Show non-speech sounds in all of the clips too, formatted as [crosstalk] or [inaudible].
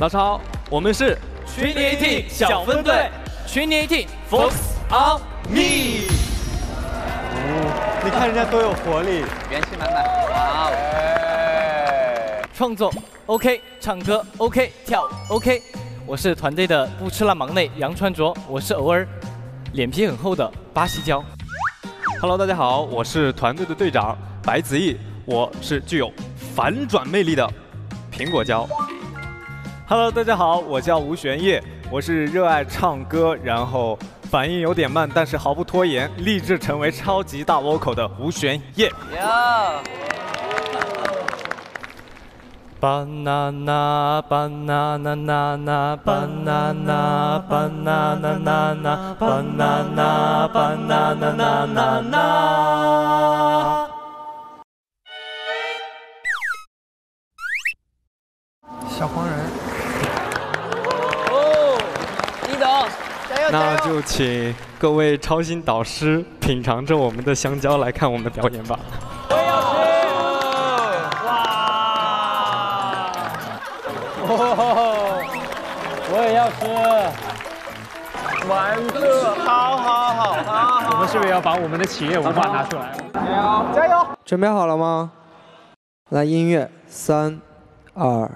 老超，我们是群尼 AT 小分队，群尼 AT Focus on me。你看人家多有活力，元气满满，哇哦！创作 OK，唱歌 OK，跳舞 OK。我是团队的不吃辣忙内杨传卓，我是偶尔脸皮很厚的巴西椒。Hello，大家好，我是团队的队长白子毅，我是具有反转魅力的苹果椒。Hello，大家好，我叫吴玄烨，我是热爱唱歌，然后反应有点慢，但是毫不拖延，立志成为超级大 vocal 的吴玄烨。哟，Banana banana nana banana banana nana banana banana [laughs] 那就请各位超星导师品尝着我们的香蕉来看我们的表演吧。我也要吃。完了，好好好好好。我们是不是要把我们的企业文化拿出来？加油！准备好了吗？来，音乐，三、二、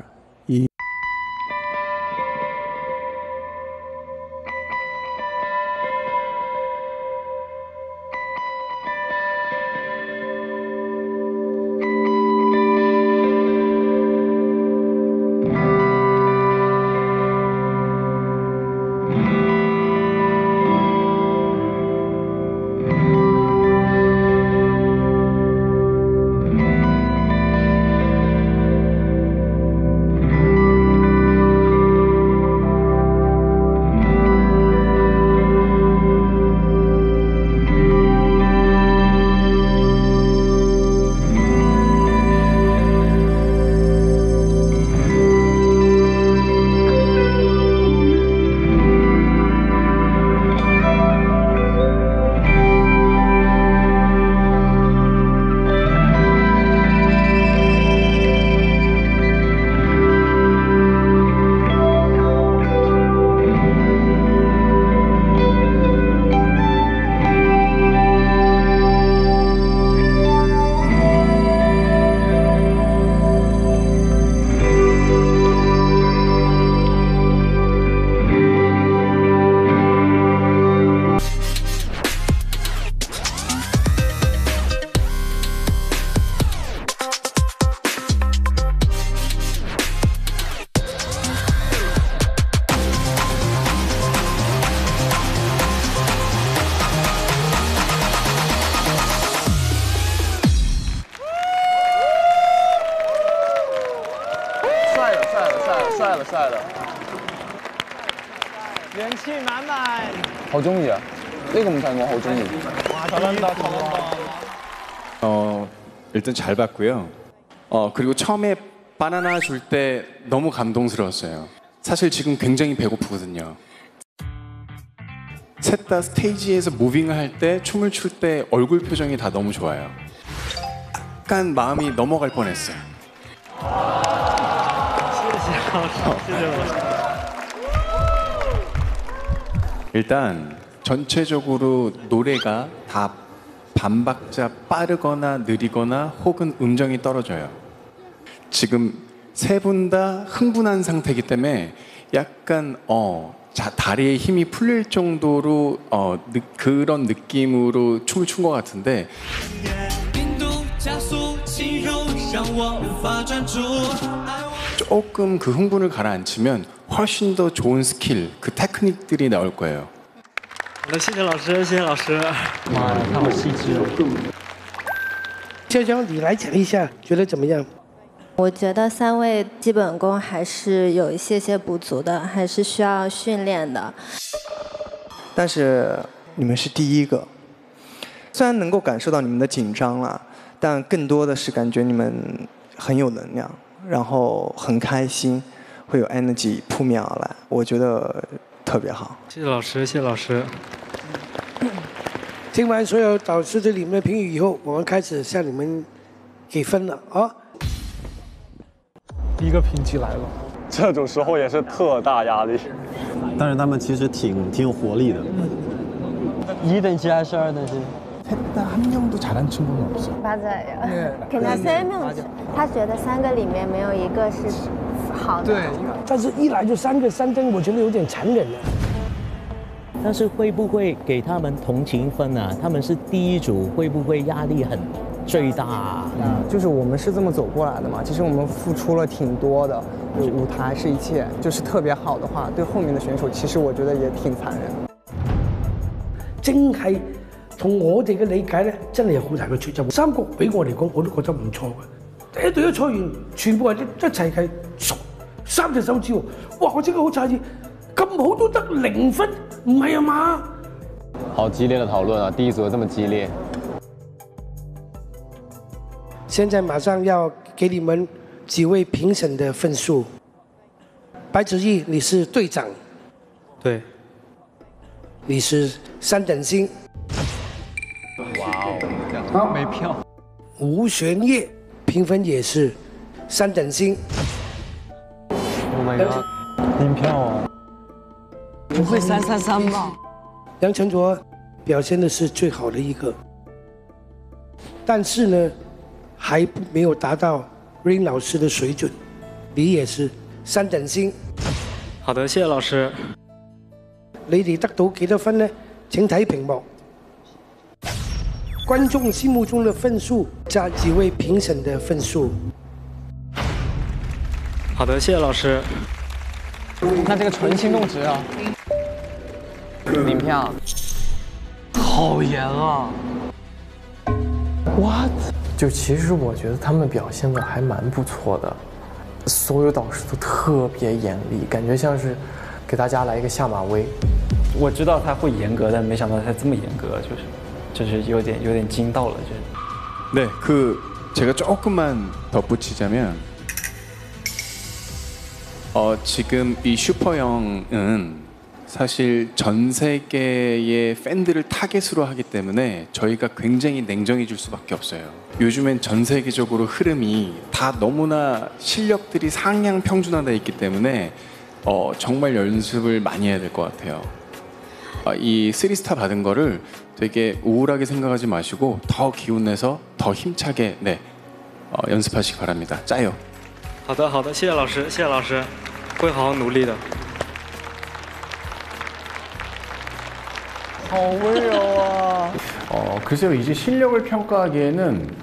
帅了，帅了，帅了，帅了！元气满满。好中意啊！呢个唔系我好中意。 잘한다, 잘한다. 어, 일단 잘 봤고요. 어, 그리고 처음에 바나나 줄 때 너무 감동스러웠어요. 사실 지금 굉장히 배고프거든요. 셋 다 스테이지에서 무빙을 할 때, 춤을 출 때 얼굴 표정이 다 너무 좋아요. 약간 마음이 넘어갈 뻔했어요. 일단 전체적으로 노래가 다 반박자 빠르거나 느리거나 혹은 음정이 떨어져요. 지금 세 분 다 흥분한 상태이기 때문에 약간 어 자, 다리에 힘이 풀릴 정도로 어, 느- 그런 느낌으로 춤을 춘 것 같은데 조금 그 흥분을 가라앉히면 훨씬 더 좋은 스킬, 그 테크닉들이 나올 거예요. 好的，谢谢老师，谢谢老师。妈呀，他好细致哦。潇潇，你来讲一下，觉得怎么样？我觉得三位基本功还是有一些些不足的，还是需要训练的。但是你们是第一个，虽然能够感受到你们的紧张啦，但更多的是感觉你们很有能量， 然后很开心，会有 energy 扑面而来，我觉得特别好。谢谢老师，谢谢老师。听完所有导师对你们的评语以后，我们开始向你们给分了啊。第一个评级来了，这种时候也是特大压力。但是他们其实挺挺有活力的。一等级还是二等机？ 한 명도 잘한 친구는 없어요. 맞아요. 그냥 세 명， 他觉得三个里面没有一个是好的。对，但是一来就三个三灯，我觉得有点残忍了。但是会不会给他们同情分啊？他们是第一组，会不会压力很最大、啊？就是我们是这么走过来的嘛，其实我们付出了挺多的，舞台是一切，就是特别好的话，对后面的选手其实我觉得也挺残忍的。真系 同我哋嘅理解咧，真係有好大嘅出入。三國俾我嚟講，我都覺得唔錯嘅。第一隊一賽完，全部係一齊係熟三隻手指喎，哇！我真係好詫異，咁好都得零分，唔係啊嘛？好激烈嘅討論啊！第一組這麼激烈。現在馬上要給你們幾位評審的分數。白子毅，你是隊長。對。你是三等星。哇哦，沒票。吴玄烨评分也是三等星。Oh my god！零票啊！不会三三三吧？梁承卓表现的是最好的一个，但是呢，还没有达到 Rain 老师的水准。你也是三等星。好的，谢谢老师。你哋得到幾多分呢？请睇屏幕。觀眾心目中的分数加几位评审的分数。好的，谢谢老师。那这个纯心动值啊！零票。好严啊！What？就其实我觉得他们表现的还蛮不错的，所有导师都特别严厉，感觉像是给大家来一个下马威。我知道他会严格，但没想到他这么严格，就是就是有点有点惊到了，就是。 네, 그 제가 조금만 덧붙이자면 어, 지금 이 슈퍼영은 사실 전 세계의 팬들을 타겟으로 하기 때문에 저희가 굉장히 냉정해질 수밖에 없어요. 요즘엔 전 세계적으로 흐름이 다 너무나 실력들이 상향 평준화되어 있기 때문에 어, 정말 연습을 많이 해야 될 것 같아요. 어, 이 3스타 받은 거를 되게 우울하게 생각하지 마시고 더 기운 내서 더 힘차게 네, 어, 연습하시기 바랍니다. 짜요. 好的，好的，谢谢老师，谢谢老师，会好好努力的。好温柔啊！ 어, 글쎄요, 이제 실력을 평가하기에는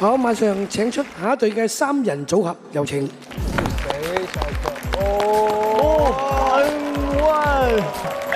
好，马上請出下一隊嘅三人組合，有請。哦，N One。